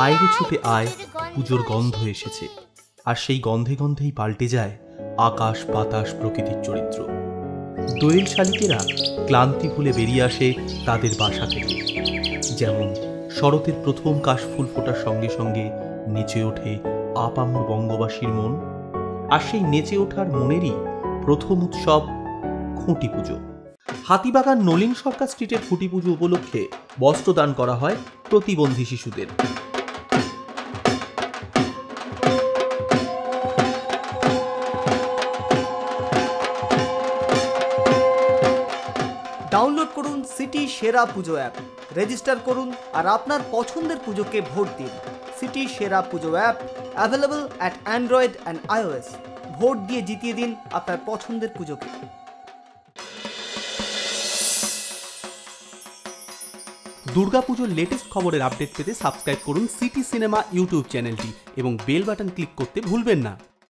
আয় রে ছুটে আয়, পুজোর গন্ধ এসেছে। আর সেই গন্ধে গন্ধেই পাল্টে যায় আকাশ বাতাস প্রকৃতির চরিত্র। দোয়েল শালিকেরা ক্লান্তি ভুলে বেরিয়ে আসে তাদের বাসা থেকে। যেমন শরতের প্রথম কাশফুল ফোটার সঙ্গে সঙ্গে নেচে ওঠে আপামর বঙ্গবাসীর মন। আর সেই নেচে ওঠার মনেরই প্রথম উৎসব খুঁটি পুজো। হাতিবাগান নলিন সরকার স্ট্রিটের খুঁটি পুজো উপলক্ষে বস্ত্রদান করা হয় প্রতিবন্ধী শিশুদের। ডাউনলোড করুন সিটি সেরা পুজো অ্যাপ। রেজিস্টার করুন আর আপনার পছন্দের পুজোকে ভোট দিন। সিটি সেরা puja app available at android and iOS vote দিয়ে জিতিয়ে দিন আপনার পছন্দের পুজোকে। দুর্গাপুজোর লেটেস্ট খবরের আপডেট পেতে সাবস্ক্রাইব করুন সিটি সিনেমা ইউটিউব চ্যানেলটি এবং বেল বাটন ক্লিক করতে ভুলবেন না।